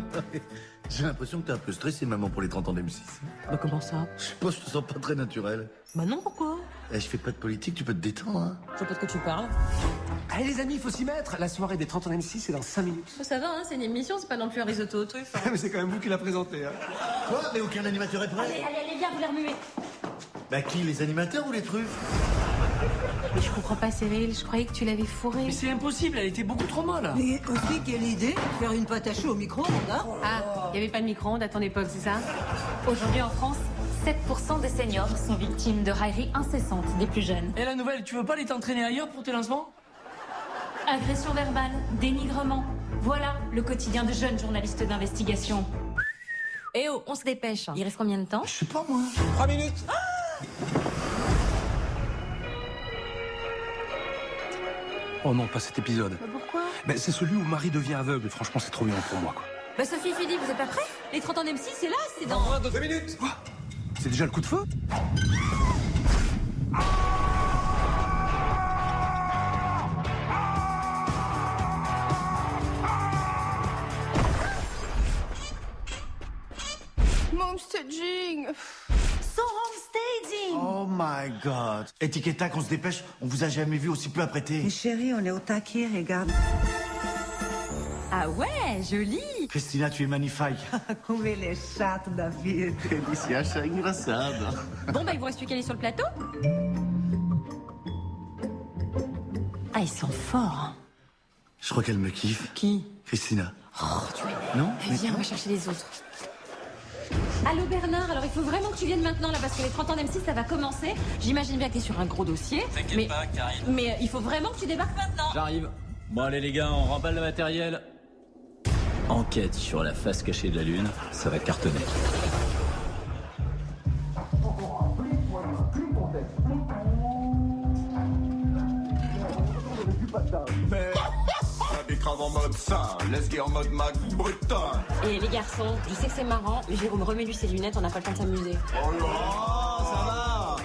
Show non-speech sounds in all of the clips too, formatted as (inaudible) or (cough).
(laughs) J'ai l'impression que t'es un peu stressé, maman, pour les 30 ans d'M6. Bah comment ça? Je sais pas, je te sens pas très naturel. Bah non, pourquoi? Eh, je fais pas de politique, tu peux te détendre, hein. Je vois pas de quoi tu parles. Allez les amis, il faut s'y mettre. La soirée des 30 ans M6, c'est dans 5 minutes. Oh, ça va, hein, c'est une émission, c'est pas non plus un risotto au truffe. (laughs) Mais c'est quand même vous qui l'a présenté. Hein. Quoi? Mais aucun animateur est prêt? Allez, allez, viens, vous les remuez. Bah qui, les animateurs ou les truffes? Mais je comprends pas, Cyril, je croyais que tu l'avais fourré. Mais c'est impossible, elle était beaucoup trop molle. Et aussi, quelle idée Faire une pâte à chaud au micro-ondes, hein Ah, il y avait pas de micro-ondes à ton époque, c'est ça? Aujourd'hui en France, 7% des seniors sont victimes de railleries incessantes des plus jeunes. Et la nouvelle, tu veux pas aller t'entraîner ailleurs pour tes lancements? Agression verbale, dénigrement. Voilà le quotidien de jeunes journalistes d'investigation. Eh oh, on se dépêche. Il reste combien de temps? Je sais pas, moi. 3 minutes. Oh non, pas cet épisode. Pourquoi? Ben, c'est celui où Marie devient aveugle. Franchement, c'est trop bien pour moi, quoi. Bah Sophie, Philippe, vous êtes pas prêts? Les 30 ans d'M6, c'est là, c'est dans... deux minutes. Quoi? C'est déjà le coup de feu? Homestaging Oh my god. Etiquetta, qu'on se dépêche, on vous a jamais vu aussi peu apprêté. Mais chérie, on est au taquet, regarde. Ah ouais, joli Christina, tu es magnifique. (laughs) Como ele é chato, David. (laughs) Delícia, engraçada. Bon, bah il vous reste plus qu'à aller sur le plateau. Ah, ils sont forts. hein. Je crois qu'elle me kiffe. Qui? Christina. Oh, tu es... Non viens, on va chercher les autres. Allô Bernard, alors il faut vraiment que tu viennes maintenant là parce que les 30 ans d'M6 ça va commencer. J'imagine bien que t'es sur un gros dossier. T'inquiète mais... pas, Karine. Mais euh, il faut vraiment que tu débarques maintenant. J'arrive. Bon allez les gars, on remballe le matériel. Enquête sur la face cachée de la Lune, ça va cartonner. La décrave en mode ça, lesgué en mode mag brutal. Et les garçons, je sais que c'est marrant, mais Jérôme, remets-lui ses lunettes, on n'a pas le temps de s'amuser. Oh là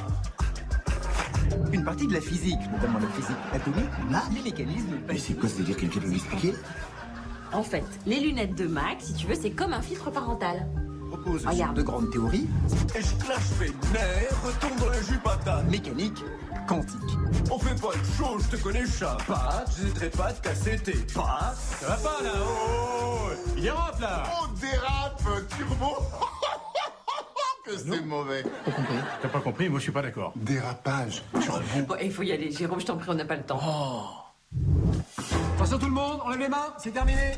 Une partie de la physique, notamment la physique atomique, a les mécanismes. Mais c'est quoi ce délire Quelqu'un peut m'expliquer? En fait, les lunettes de Max, si tu veux, c'est comme un filtre parental. Propose Regarde. de grandes théories Et je clash vénère, retourne dans la jupe patate. mécaniques quantiques. On fait pas de show, je te connais chapat, j'hésiterai pas à te casser tes pattes. Ça va pas là? Oh Il dérape là On dérape, turbo (laughs) Que c'est mauvais. T'as pas compris Moi je suis pas d'accord. Dérapage. Bon, il faut y aller, Jérôme, je t'en prie, on n'a pas le temps. Attention tout le monde, on lève les mains, c'est terminé.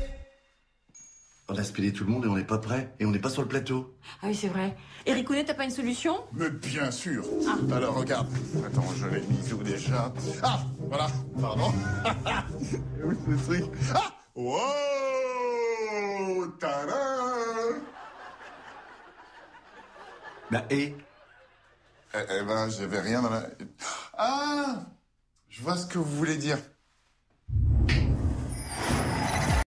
On a spédé tout le monde et on n'est pas prêt. Et on n'est pas sur le plateau. Ah oui, c'est vrai. Eric Ounet, t'as pas une solution? Mais bien sûr. Alors regarde. Attends, je l'ai mis où déjà Ah, voilà. Pardon. (laughs) Où ce truc Ah Wow Tadam Bah, et? Eh, eh ben, j'avais rien dans la... Ah Je vois ce que vous voulez dire.